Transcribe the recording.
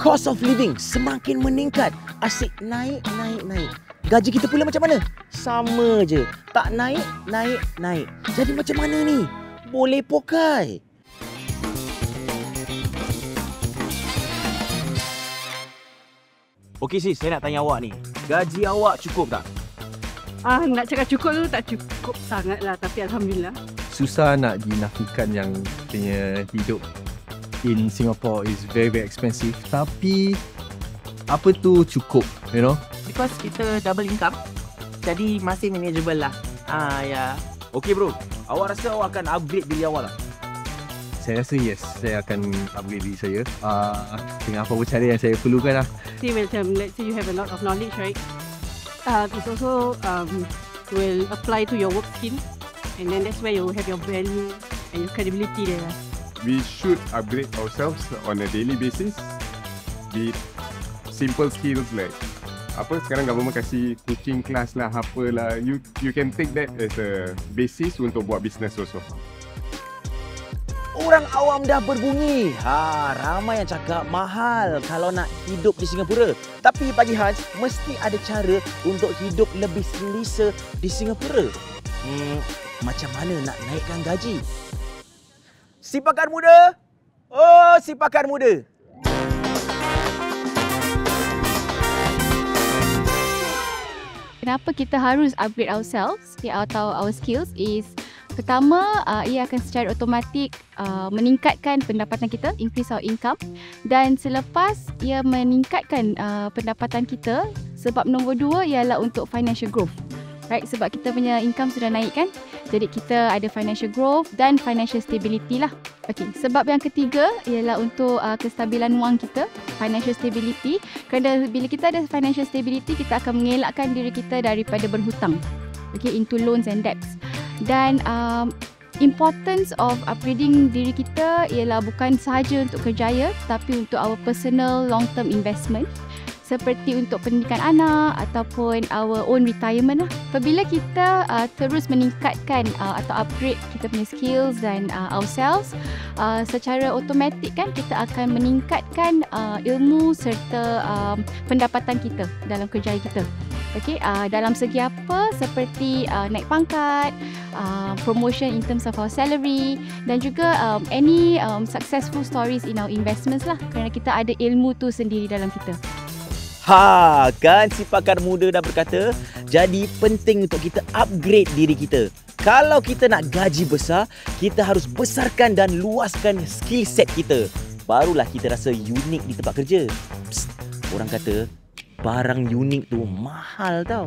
Cost of living semakin meningkat. Asyik naik, naik, naik. Gaji kita pula macam mana? Sama je. Tak naik, naik, naik. Jadi macam mana ni? Boleh pokai. Okey sis, saya nak tanya awak ni. Gaji awak cukup tak? Ah, nak cakap cukup tu tak cukup sangat lah. Tapi Alhamdulillah. susah nak dinafikan yang punya hidup in Singapore is very very expensive tapi apa tu cukup you know Because kita double income Jadi masih manageable lah Ah ya Okey bro, awak rasa awak akan upgrade diri awak tak? saya rasa yes saya akan upgrade diri saya uh, dengan apa-apa cara yang saya perlukan lah See, macam let's say you have a lot of knowledge, right? Uh, it's also um, will apply to your work skill. And then that's where you have your value and your credibility there. We should upgrade ourselves on a daily basis. It simple skills like apa sekarang government kasih cooking class lah apa lah you you can take that as a basis untuk buat business also. Orang awam dah berbunyi. Ha, ramai yang cakap mahal kalau nak hidup di Singapura. Tapi Pak Hans, mesti ada cara untuk hidup lebih selesa di Singapura. Hmm, macam mana nak naikkan gaji? Si pakar muda? Oh, si pakar muda. Kenapa kita harus upgrade ourselves atau our skills is pertama uh, ia akan secara automatik uh, meningkatkan pendapatan kita, increase our income dan selepas ia meningkatkan uh, pendapatan kita sebab nombor dua ialah untuk financial growth. Right, sebab kita punya income sudah naik kan. Jadi kita ada financial growth dan financial stability lah. Okay, sebab yang ketiga ialah untuk uh, kestabilan wang kita, financial stability. Kerana bila kita ada financial stability, kita akan mengelakkan diri kita daripada berhutang. Okay, into loans and debts. Dan um, importance of upgrading diri kita ialah bukan sahaja untuk kerjaya tapi untuk our personal long term investment seperti untuk pendidikan anak ataupun our own retirement lah. Apabila kita uh, terus meningkatkan uh, atau upgrade kita punya skills dan uh, ourselves, uh, secara automatik kan kita akan meningkatkan uh, ilmu serta um, pendapatan kita dalam kerjaya kita. Okay, uh, dalam segi apa seperti uh, naik pangkat, uh, promotion in terms of our salary dan juga um, any um, successful stories in our investments lah kerana kita ada ilmu tu sendiri dalam kita. Ha, kan si pakar muda dah berkata, jadi penting untuk kita upgrade diri kita. Kalau kita nak gaji besar, kita harus besarkan dan luaskan skill set kita. Barulah kita rasa unik di tempat kerja. Psst, orang kata barang unik tu mahal tau.